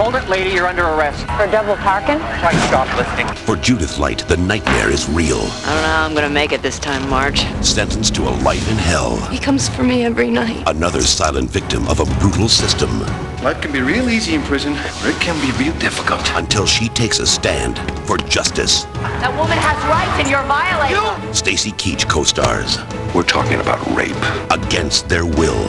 Hold it, lady. You're under arrest. For double parking? Try shoplifting. For Judith Light, the nightmare is real. I don't know how I'm gonna make it this time, Marge. Sentenced to a life in hell. He comes for me every night. Another silent victim of a brutal system. Life can be real easy in prison, or it can be real difficult. Until she takes a stand for justice. That woman has rights and you're violating them. Stacy Keach co-stars We're talking about rape. Against Their Will.